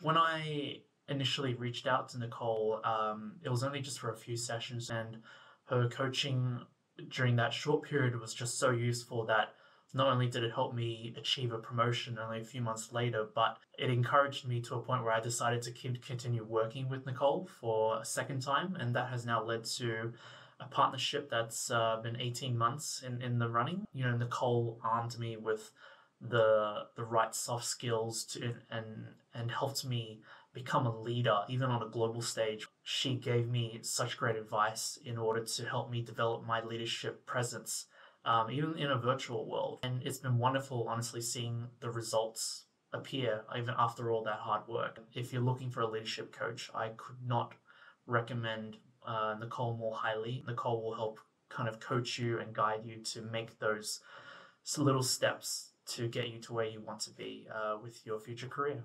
When I initially reached out to Nicole, um, it was only just for a few sessions, and her coaching during that short period was just so useful that not only did it help me achieve a promotion only a few months later, but it encouraged me to a point where I decided to continue working with Nicole for a second time, and that has now led to a partnership that's uh, been 18 months in, in the running. You know, Nicole armed me with the the right soft skills to and and helped me become a leader even on a global stage. She gave me such great advice in order to help me develop my leadership presence um, even in a virtual world. And it's been wonderful honestly seeing the results appear even after all that hard work. If you're looking for a leadership coach i could not recommend uh, nicole more highly. Nicole will help kind of coach you and guide you to make those little steps to get you to where you want to be uh, with your future career.